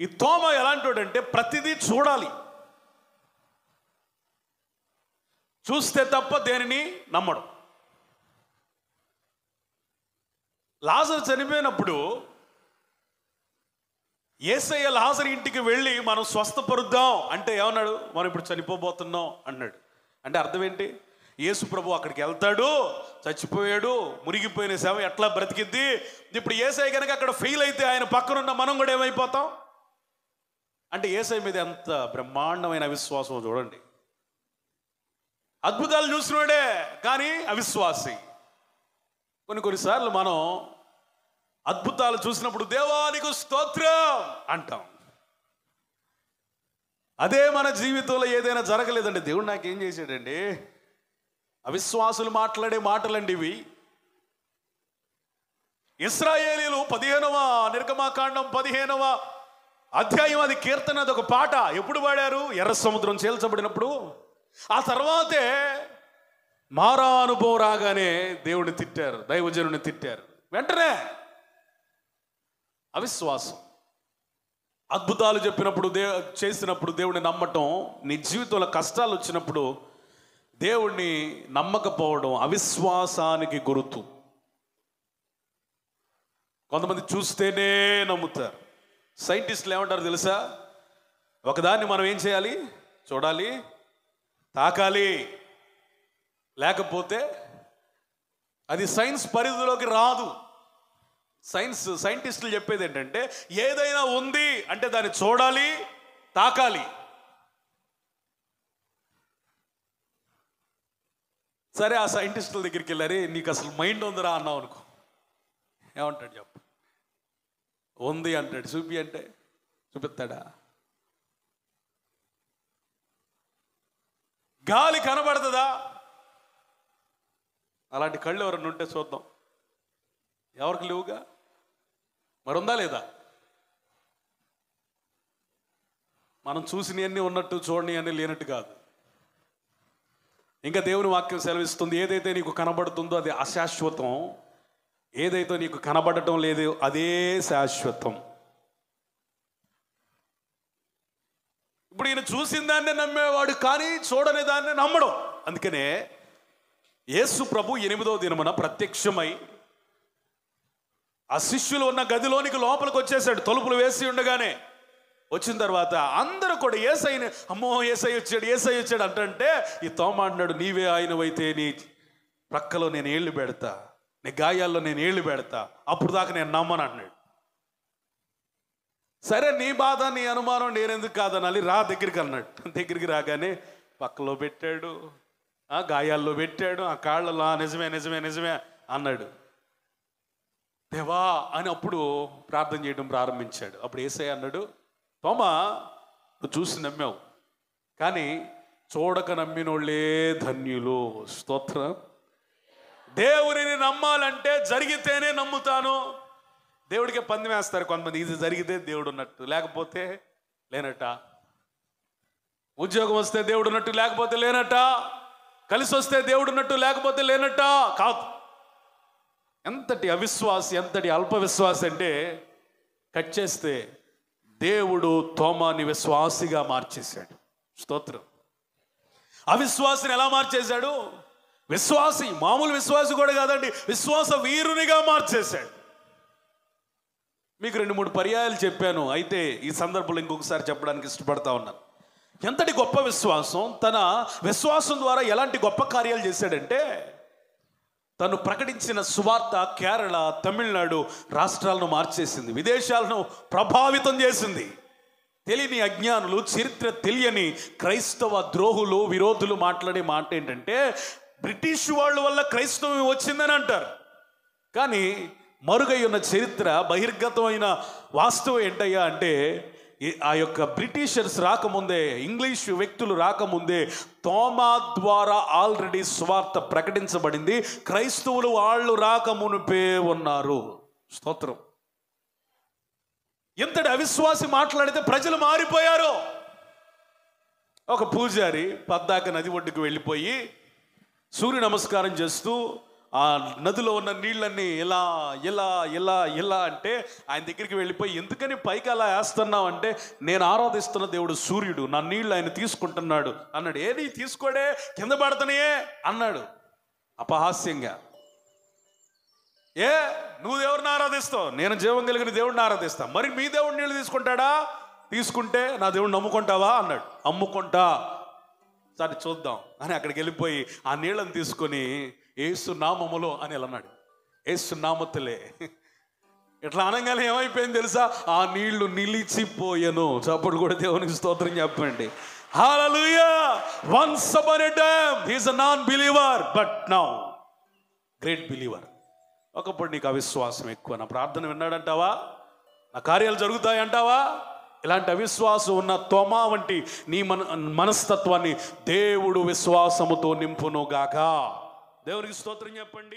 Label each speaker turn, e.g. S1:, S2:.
S1: ఈ తోమ ఎలాంటివాడంటే ప్రతిదీ చూడాలి. చూస్తే తప్ప దేనిని నమ్మడు. లాజర్ చనిపోయినప్పుడు ఏసయ్య లాజర్ ఇంటికి వెళ్ళి మనం స్వస్థపరుద్దాం అంటే ఏమన్నాడు? మనం ఇప్పుడు చనిపోబోతున్నాం అన్నాడు. అంటే అర్థం ఏంటి? యేసు ప్రభు అక్కడికి వెళ్తాడు చచ్చిపోయాడు మురిగిపోయిన సేవ ఎట్లా బ్రతికిద్ది? ఇప్పుడు ఏసఐ కనుక అక్కడ ఫెయిల్ అయితే ఆయన పక్కనున్న మనం కూడా ఏమైపోతాం? అంటే ఏసై మీద ఎంత బ్రహ్మాండమైన విశ్వాసం చూడండి. అద్భుతాలు చూసినోడే కానీ అవిశ్వాసి. కొన్ని కొన్నిసార్లు మనం అద్భుతాలు చూసినప్పుడు దేవానికి స్తోత్రం అంటాం. అదే మన జీవితంలో ఏదైనా జరగలేదండి. దేవుడు నాకేం చేశాడండి? అవిశ్వాసులు మాట్లాడే మాటలండి ఇవి ఇస్రాయేలీలు పదిహేనవ నిర్గమాకాండం పదిహేనవ అధ్యాయం అది కీర్తన అది ఒక పాట. ఎప్పుడు పాడారు? ఎర్ర సముద్రం చేల్చబడినప్పుడు. ఆ తర్వాతే మారా అనుభవం రాగానే దేవుడిని తిట్టారు దైవజనుని తిట్టారు. వెంటనే అవిశ్వాసం. అద్భుతాలు చెప్పినప్పుడు దే చేసినప్పుడు దేవుడిని నమ్మటం నీ జీవితంలో కష్టాలు వచ్చినప్పుడు దేవుణ్ణి నమ్మకపోవడం అవిశ్వాసానికి గుర్తు. కొంతమంది చూస్తేనే నమ్ముతారు. సైంటిస్టులు ఏమంటారు తెలుసా? ఒకదాన్ని మనం ఏం చేయాలి? చూడాలి తాకాలి. లేకపోతే అది సైన్స్ పరిధిలోకి రాదు. సైన్స్ సైంటిస్టులు చెప్పేది ఏంటంటే ఏదైనా ఉంది అంటే దాన్ని చూడాలి తాకాలి. సరే ఆ సైంటిస్టుల దగ్గరికి వెళ్ళారే నీకు అసలు మైండ్ ఉందిరా అన్నావు అనుకో. ఏమంటాడు చెప్పు? ఉంది అంటాడు చూపి అంటే చూపిస్తాడా గాలి కనబడుతుందా? అలాంటి కళ్ళు ఎవరన్నా ఉంటే చూద్దాం. ఎవరికి లేవుగా? మరి ఉందా లేదా? మనం చూసినవన్నీ ఉన్నట్టు చూడని లేనట్టు కాదు. ఇంకా దేవుని వాక్యం సెలవిస్తుంది. ఏదైతే నీకు కనబడుతుందో అది అశాశ్వతం. ఏదైతే నీకు కనబడటం లేదు అదే శాశ్వతం. ఇప్పుడు ఈయన చూసిన దాన్నే నమ్మేవాడు కానీ చూడని దాన్ని నమ్మడం. అందుకనే యేసు ప్రభు ఎనిమిదో దినమున ప్రత్యక్షమై ఆ శిష్యులు ఉన్న గదిలోనికి లోపలికి వచ్చేసాడు తలుపులు వేసి ఉండగానే వచ్చిన తర్వాత అందరూ కూడా ఏసైని అమ్మో ఏసై వచ్చాడు ఏసై వచ్చాడు అంటే ఈ తోమ అంటున్నాడు నీవే ఆయనవైతే నీ ప్రక్కలో నేను ఏళ్ళు పెడతా. నీ గాయాల్లో నేను ఏళ్ళు పెడతా అప్పుడు దాకా నేను నమ్మను అన్నాడు సరే నీ బాధ నీ అనుమానం నేనెందుకు కాదనాలి రా దగ్గరికి అన్నాడు. దగ్గరికి రాగానే పక్కలో పెట్టాడు ఆ గాయాల్లో పెట్టాడు ఆ కాళ్ళలో నిజమే నిజమే నిజమే అన్నాడు. దేవా అని అప్పుడు ప్రార్థన చేయడం ప్రారంభించాడు. అప్పుడు ఏసై అన్నాడు తోమా నువ్వు చూసి నమ్మావు. కానీ చూడక నమ్మినోళ్ళే ధన్యులు. స్తోత్రం. దేవుడిని నమ్మాలంటే జరిగితేనే నమ్ముతాను. దేవుడికి పంది వేస్తారు కొంతమంది. ఇది జరిగితే దేవుడు ఉన్నట్టు. లేకపోతే లేనట. ఉద్యోగం వస్తే దేవుడు ఉన్నట్టు లేకపోతే లేనట. కలిసి వస్తే దేవుడు ఉన్నట్టు లేకపోతే లేనట. కాదు. ఎంతటి అవిశ్వాసి ఎంతటి అల్పవిశ్వాసి అంటే కట్ చేస్తే దేవుడు తోమాని విశ్వాసిగా మార్చేశాడు. స్తోత్రం. అవిశ్వాసిని ఎలా మార్చేశాడు? విశ్వాసి మామూలు విశ్వాసి కూడా కాదండి విశ్వాస వీరునిగా మార్చేశాడు. మీకు రెండు మూడు పర్యాయాలు చెప్పాను అయితే ఈ సందర్భంలో ఇంకొకసారి చెప్పడానికి ఇష్టపడతా ఉన్నాను. ఎంతటి గొప్ప విశ్వాసం తన విశ్వాసం ద్వారా ఎలాంటి గొప్ప కార్యాలు చేశాడంటే తను ప్రకటించిన సువార్త కేరళ తమిళనాడు రాష్ట్రాలను మార్చేసింది విదేశాలను ప్రభావితం చేసింది. తెలియని అజ్ఞానులు చరిత్ర తెలియని క్రైస్తవ ద్రోహులు విరోధులు మాట్లాడే మాట ఏంటంటే బ్రిటిష్ వాళ్ళ వల్ల క్రైస్తవం వచ్చిందని అంటారు. కానీ మరుగై ఉన్న చరిత్ర బహిర్గతమైన వాస్తవం ఏంటయ్యా అంటే ఆ యొక్క బ్రిటిషర్స్ రాకముందే ఇంగ్లీష్ వ్యక్తులు రాకముందే తోమా ద్వారా ఆల్రెడీ స్వార్థ ప్రకటించబడింది. క్రైస్తవులు వాళ్ళు రాకమునిపే ఉన్నారు. స్తోత్రం. ఎంతటి అవిశ్వాసి మాట్లాడితే ప్రజలు మారిపోయారు! ఒక పూజారి పద్దాక నది ఒడ్డుకు వెళ్ళిపోయి సూర్య నమస్కారం చేస్తూ ఆ నదిలో ఉన్న నీళ్ళన్నీ ఇలా ఇలా ఇలా ఇలా అంటే ఆయన దగ్గరికి వెళ్ళిపోయి ఎందుకని పైకి అలా వేస్తున్నావు? అంటే నేను ఆరాధిస్తున్న దేవుడు సూర్యుడు నా నీళ్ళు ఆయన తీసుకుంటున్నాడు. అన్నాడు. ఏది తీసుకోడే? కింద పడతనే అన్నాడు. అపహాస్యంగా. ఏ నువ్వు దేవుడిని ఆరాధిస్తావు? నేను జీవం కలిగిన దేవుడిని ఆరాధిస్తా. మరి మీ దేవుడు నీళ్ళు తీసుకుంటాడా? తీసుకుంటే నా దేవుడిని నమ్ముకుంటావా? అన్నాడు. అమ్ముకుంటా దాన్ని చూద్దాం అని అక్కడికి వెళ్ళిపోయి ఆ నీళ్ళని తీసుకొని ఏసునామములో అని ఇలా అన్నాడు ఏసు ఇట్లా అనగానే ఏమైపోయింది తెలుసా? ఆ నీళ్ళు నిలిచిపోయను. చప్పుడు కూడా దేవునికి స్తోత్రం చెప్పండి. హాలూయా once upon a time he's a non believer but now great believer ఒకప్పుడు నీకు అవిశ్వాసం ఎక్కువ. నా ప్రార్థన విన్నాడంటావా? నా కార్యాలు జరుగుతాయి అంటావా ఇలాంటి అవిశ్వాసం ఉన్న తోమా వంటి నీ మన మనస్తత్వాన్ని దేవుడు విశ్వాసముతో నింపును గాక దేవునికి స్తోత్రం చెప్పండి.